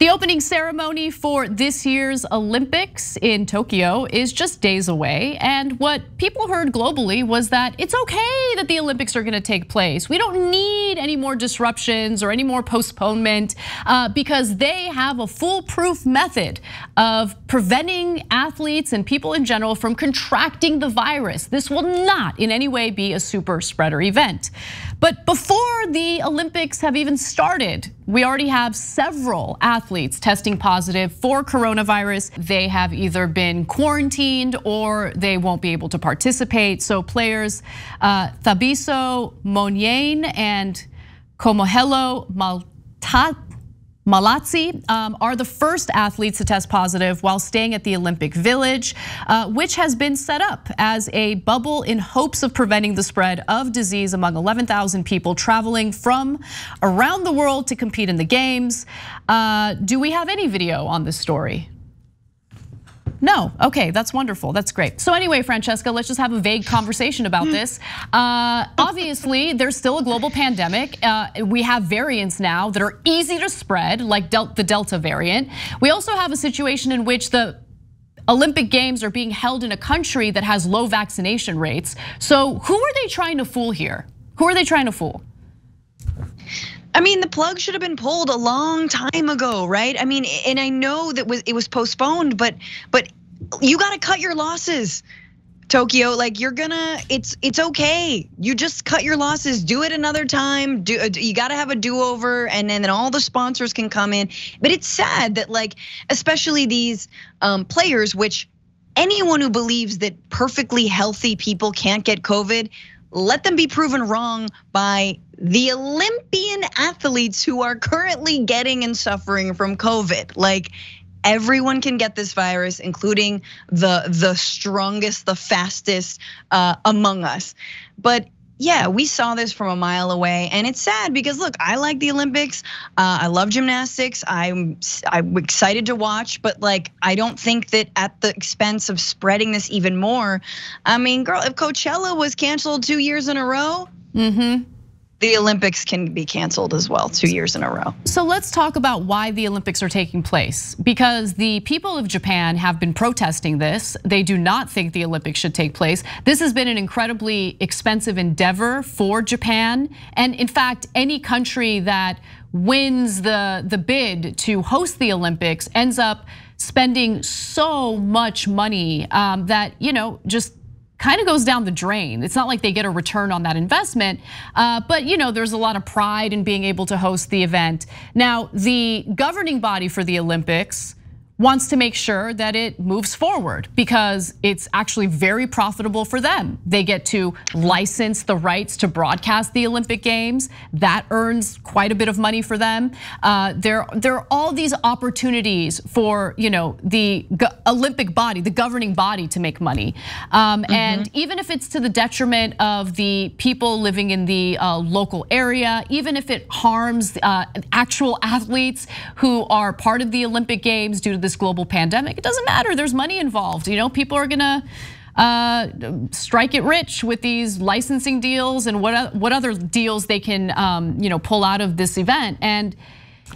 The opening ceremony for this year's Olympics in Tokyo is just days away. And what people heard globally was that it's okay that the Olympics are going to take place. We don't need any more disruptions or any more postponement uh, because they have a foolproof method of preventing athletes and people in general from contracting the virus. This will not in any way be a super spreader event. But before the Olympics have even started, we already have several athletes testing positive for coronavirus. They have either been quarantined or they won't be able to participate. So players uh, Thabiso Monyane and Kamohelo Maltat Mahlatsi um, are the first athletes to test positive while staying at the Olympic Village, uh, which has been set up as a bubble in hopes of preventing the spread of disease among 11,000 people traveling from around the world to compete in the games. Uh, do we have any video on this story? No, okay, that's wonderful, that's great. So anyway, Francesca, let's just have a vague conversation about this. Uh, obviously, there's still a global pandemic. Uh, we have variants now that are easy to spread, like the Delta variant. We also have a situation in which the Olympic Games are being held in a country that has low vaccination rates. So who are they trying to fool here? Who are they trying to fool? I mean, the plug should have been pulled a long time ago, right? I mean, and I know that it was postponed, but but you got to cut your losses. Tokyo, like you're gonna, it's it's okay. You just cut your losses. Do it another time. Do uh, you got to have a do over, and then, then all the sponsors can come in. But it's sad that like, especially these um, players, which anyone who believes that perfectly healthy people can't get COVID, let them be proven wrong by the Olympian athletes who are currently getting and suffering from COVID. Like everyone can get this virus, including the the strongest, the fastest uh, among us. But yeah, we saw this from a mile away, and it's sad because look, I like the Olympics. Uh, I love gymnastics. I'm I'm excited to watch, but like I don't think that at the expense of spreading this even more. I mean, girl, if Coachella was canceled two years in a row, mm-hmm the Olympics can be canceled as well two years in a row. So let's talk about why the Olympics are taking place. Because the people of Japan have been protesting this. They do not think the Olympics should take place. This has been an incredibly expensive endeavor for Japan. And in fact, any country that wins the, the bid to host the Olympics ends up spending so much money um, that, you know, just kind of goes down the drain. It's not like they get a return on that investment, uh, but you know, there's a lot of pride in being able to host the event. Now, the governing body for the Olympics wants to make sure that it moves forward because it's actually very profitable for them. They get to license the rights to broadcast the Olympic Games. That earns quite a bit of money for them. Uh, there, there are all these opportunities for you know the Olympic body, the governing body, to make money. Um, mm-hmm. And even if it's to the detriment of the people living in the uh, local area, even if it harms uh, actual athletes who are part of the Olympic Games due to this global pandemic. It doesn't matter. There's money involved. You know, people are gonna uh, strike it rich with these licensing deals and what what other deals they can um, you know pull out of this event. And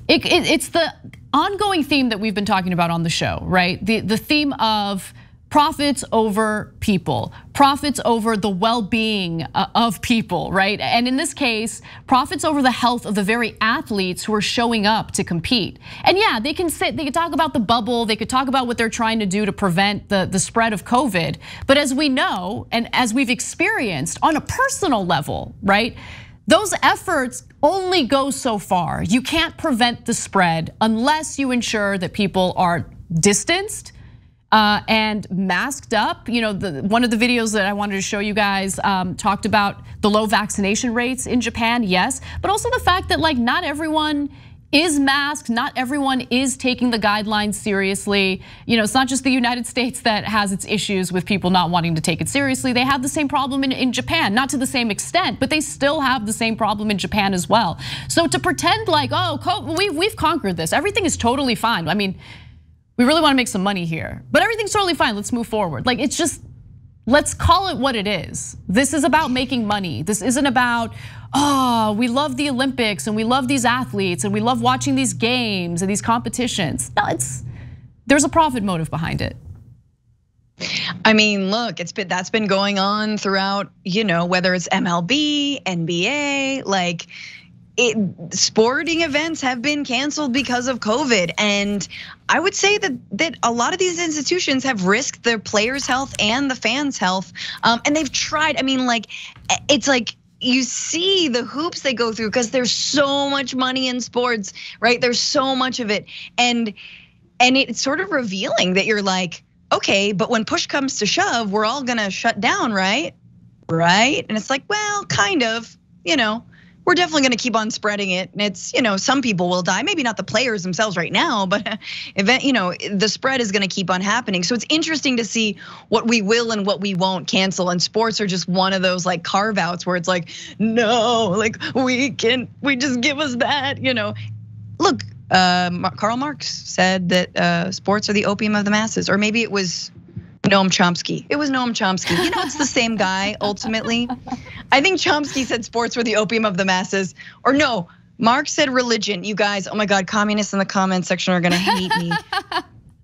it, it, it's the ongoing theme that we've been talking about on the show, right? The the theme of profits over people, profits over the well-being uh, of people, right? And in this case, profits over the health of the very athletes who are showing up to compete. And yeah, they can sit, they could talk about the bubble, they could talk about what they're trying to do to prevent the, the spread of COVID. But as we know, and as we've experienced on a personal level, right? Those efforts only go so far. You can't prevent the spread unless you ensure that people are distanced, and masked up. You know, the, one of the videos that I wanted to show you guys um, talked about the low vaccination rates in Japan, yes, but also the fact that like not everyone is masked. Not everyone is taking the guidelines seriously. You know, it's not just the United States that has its issues with people not wanting to take it seriously. They have the same problem in, in Japan, not to the same extent, but they still have the same problem in Japan as well. So to pretend like, oh, we've, we've conquered this, everything is totally fine. I mean, we really want to make some money here, but everything's totally fine. Let's move forward. Like it's just let's call it what it is. This is about making money. This isn't about, oh, we love the Olympics and we love these athletes and we love watching these games and these competitions. No, it's there's a profit motive behind it. I mean, look, it's been that's been going on throughout, you know, whether it's MLB, NBA, like it, sporting events have been canceled because of COVID. And I would say that that a lot of these institutions have risked their players' health and the fans' health. Um, and they've tried, I mean, like, it's like you see the hoops they go through because there's so much money in sports, right? There's so much of it. And and it's sort of revealing that you're like, okay, but when push comes to shove, we're all gonna shut down, right? Right? And it's like, well, kind of, you know we're definitely going to keep on spreading it. And it's, you know, some people will die, maybe not the players themselves right now, but event, you know, the spread is going to keep on happening. So it's interesting to see what we will and what we won't cancel. And sports are just one of those like carve outs where it's like, no, like we can, we just give us that, you know. Look, uh, Karl Marx said that uh, sports are the opium of the masses, or maybe it was Noam Chomsky. It was Noam Chomsky. You know, it's the same guy ultimately. I think Chomsky said sports were the opium of the masses. Or no, Marx said religion. You guys, oh my God, communists in the comment section are gonna hate me.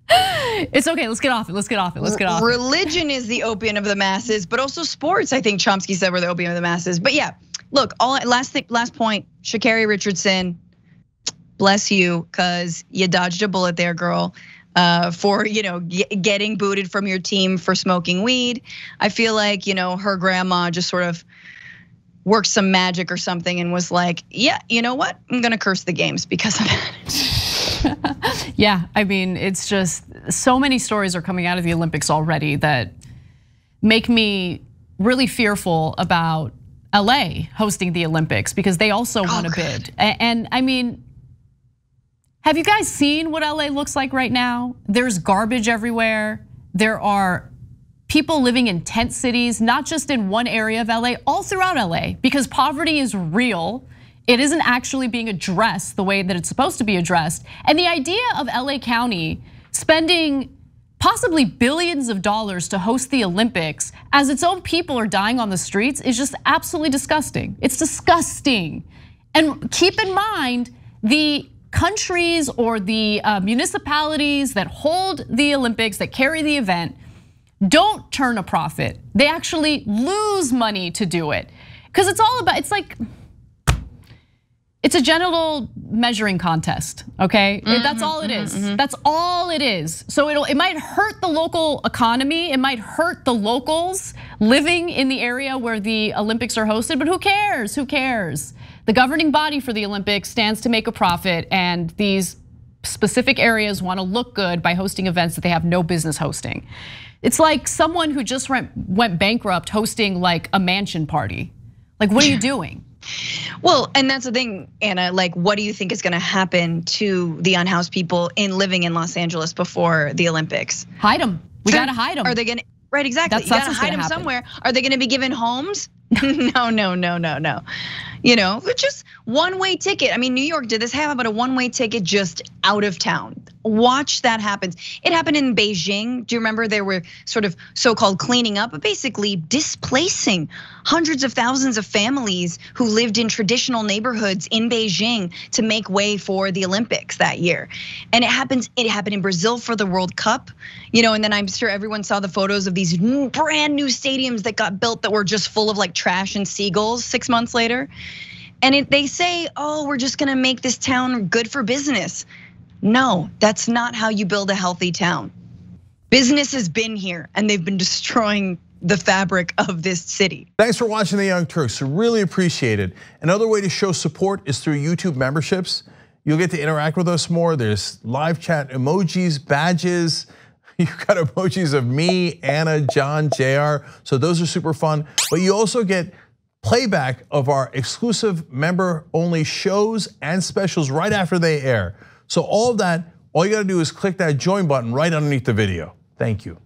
It's okay. Let's get off it. Let's get off it. Let's get off. It. Religion is the opium of the masses, but also sports. I think Chomsky said were the opium of the masses. But yeah, look. All last thing, last point. Sha'Carri Richardson, bless you, cause you dodged a bullet there, girl uh, for you know getting booted from your team for smoking weed. I feel like you know her grandma just sort of worked some magic or something and was like, yeah, you know what? I'm gonna curse the games because of that. yeah, I mean, it's just so many stories are coming out of the Olympics already that make me really fearful about LA hosting the Olympics because they also oh, want to bid. And I mean, have you guys seen what LA looks like right now? There's garbage everywhere. There are people living in tent cities, not just in one area of LA, all throughout LA, because poverty is real. It isn't actually being addressed the way that it's supposed to be addressed. And the idea of LA County spending possibly billions of dollars to host the Olympics as its own people are dying on the streets is just absolutely disgusting. It's disgusting. And keep in mind, the countries or the uh, municipalities that hold the Olympics, that carry the event, don't turn a profit. They actually lose money to do it. Because it's all about, it's like, it's a genital measuring contest, okay? Mm-hmm, That's all it is. Mm-hmm. That's all it is. So it'll it might hurt the local economy, it might hurt the locals living in the area where the Olympics are hosted, but who cares? Who cares? The governing body for the Olympics stands to make a profit, and these specific areas want to look good by hosting events that they have no business hosting. It's like someone who just went bankrupt hosting like a mansion party. Like, what are you doing? Well, and that's the thing, Ana. Like, what do you think is going to happen to the unhoused people in living in Los Angeles before the Olympics? Hide them. We got to hide them. Are they going to? Right, exactly. That's, you got to hide them happen. somewhere. Are they going to be given homes? no, no, no, no, no you know, just one way ticket. I mean, New York did this. How about a one way ticket just out of town? Watch that happen. It happened in Beijing. Do you remember there were sort of so-called cleaning up, but basically displacing hundreds of thousands of families who lived in traditional neighborhoods in Beijing to make way for the Olympics that year. And it happens. It happened in Brazil for the World Cup. You know, and then I'm sure everyone saw the photos of these brand new stadiums that got built that were just full of like trash and seagulls six months later. And they say, oh, we're just gonna make this town good for business. No, that's not how you build a healthy town. Business has been here and they've been destroying the fabric of this city. Thanks for watching The Young Turks, really appreciate it. Another way to show support is through YouTube memberships. You'll get to interact with us more. There's live chat emojis, badges. You've got emojis of me, Ana, John, JR. So those are super fun. But you also get playback of our exclusive member only shows and specials right after they air. So all of that, all you gotta do is click that join button right underneath the video. Thank you.